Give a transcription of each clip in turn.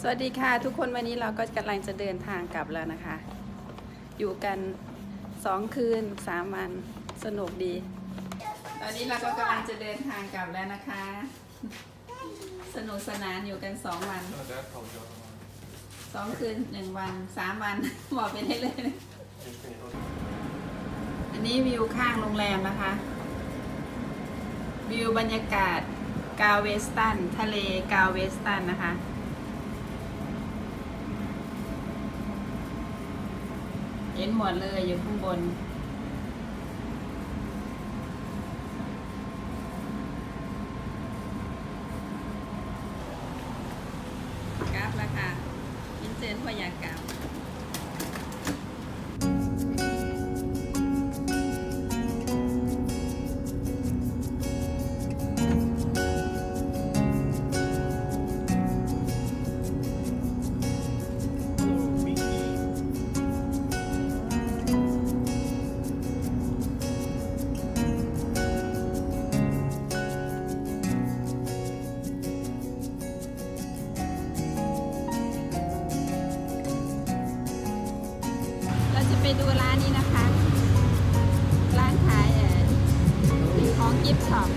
สวัสดีค่ะทุกคนวันนี้เราก็กำลังจะเดินทางกลับแล้วนะคะ อยู่กันสองคืนสามวันสนุกดี ตอนนี้เราก็กำลังจะเดินทางกลับแล้วนะคะ สนุกสนานอยู่กันสองวันสองคืนหนึ่งวันสามวันบอกไปได้เลยอันนี้วิวข้างโรงแรมนะคะ วิวบรรยากาศกาเวสตัน ทะเลกาเวสตันนะคะ เห็นหมดเลยอยู่ข้างบน กราฟแล้วค่ะยินเซนพยากรา ไปดูร้านนี้นะคะ ร้านขายของ gift shop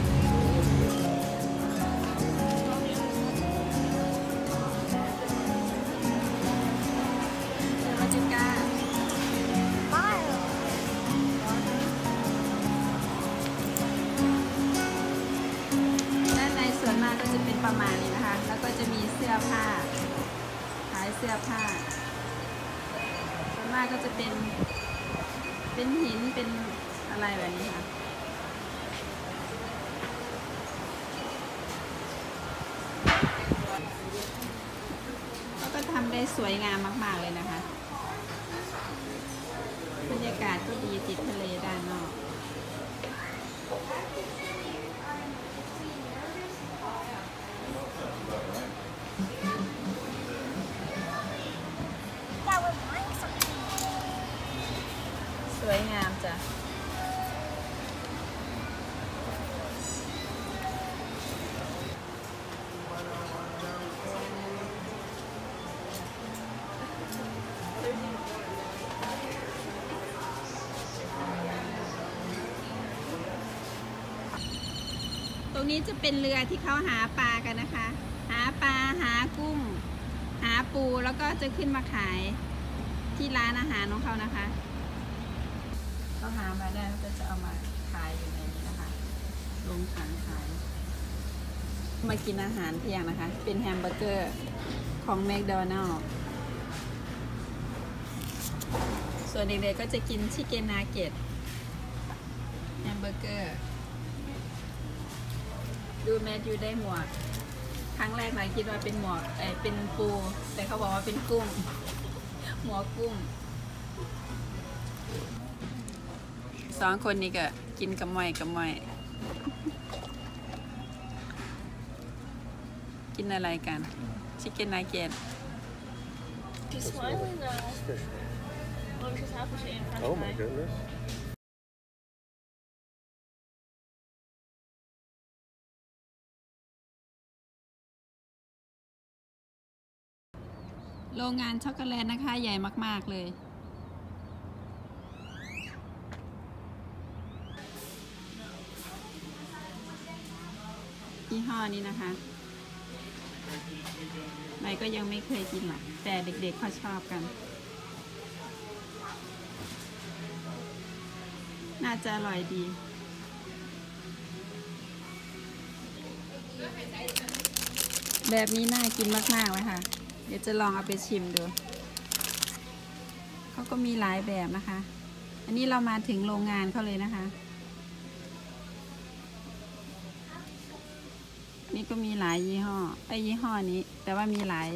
มาจิก้าด้านในส่วนมากก็จะเป็นประมาณนี้นะคะ แล้วก็จะมีเสื้อผ้า ขายเสื้อผ้า มากก็จะเป็น เป็นหินเป็นอะไรแบบนี้ค่ะก็ทำได้สวยงามมาก ๆ เลยนะคะ วยงามจ้ะตรงนี้จะเป็นเรือที่เขาหาปลากันนะคะ หาปลาหากุ้ง หาปูแล้วก็จะขึ้นมาขายที่ร้านอาหารของเขานะคะ หามาได้ก็จะเอามาขายอยู่ในนี้นะคะ ลงถังขาย มากินอาหารเที่ยงนะคะ เป็นแฮมเบอร์เกอร์ของแม d โดนัล s ส่วนเด็กๆก็จะกิน chicken nugget แฮมเบอร์เกอร์ ดูแมทยูได้หมวก ครั้งแรกนายคิดว่าเป็นหมวกเอยเป็นปู แต่เขาบอกว่าเป็นกุ้ง หมวกกุ้ง สองคนนี้ก็กินกับมอยกับมอยกินอะไรกันชิคเก้นนาเกต She's smiling now. Oh, she's happy she ate french Oh my fry. goodness. โรงงานช็อกโกแลตนะคะ ใหญ่มาก ๆ เลย ยี่ห้อนี้นะคะใบก็ยังไม่เคยกินหรอกแต่เด็กๆเขาชอบกัน น่าจะอร่อยดีแบบนี้น่ากินมากๆเลยค่ะ เดี๋ยวจะลองเอาไปชิมดู เขาก็มีหลายแบบนะคะ อันนี้เรามาถึงโรงงานเขาเลยนะคะ นี่ก็มีหลายยี่ห้อ ไอ้ยี่ห้อนี้ แต่ว่ามีหลาย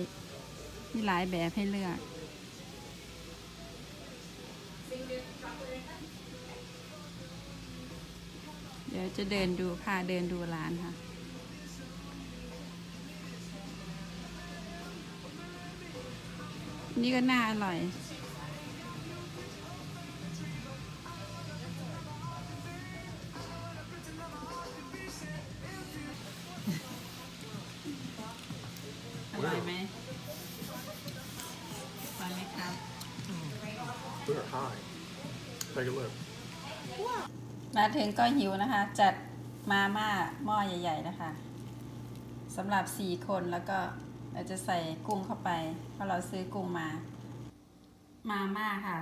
มีหลายแบบให้เลือก เดี๋ยวจะเดินดูพาเดินดูร้านค่ะ นี่ก็น่าอร่อย อร่อยไหมร่อยไหมครับ They're high. Take a look. มาถึงก็หิวนะคะ จัดมาม่าหม้อใหญ่ ๆ นะคะสำหรับ4คนแล้วก็เราจะใส่กุ้งเข้าไป เพราะเราซื้อกุ้งมา มาม่าค่ะ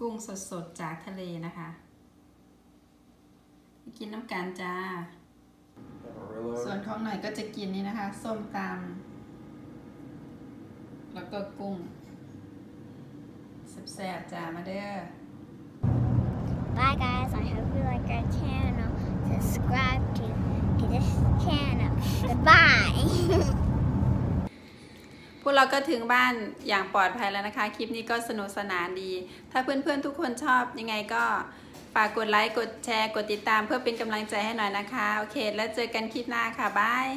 กุ้งสดๆ จากทะเลนะคะ กินน้ำกันจ้า ส่วนของหน่อยก็จะกินนี่นะคะ ส้มตำ แล้วก็กุ้งแซ่บๆจ้ามาเด้อ Bye guys, I hope you like our channel. Subscribe to, to this channel. Goodbye. พวกเราก็ถึงบ้านอย่างปลอดภัยแล้วนะคะ คลิปนี้ก็สนุกสนานดี ถ้าเพื่อนๆทุกคนชอบยังไงก็ฝากกดไลค์ กดแชร์ กดติดตามเพื่อเป็นกำลังใจให้หน่อยนะคะ โอเค แล้วเจอกันคลิปหน้าค่ะ บาย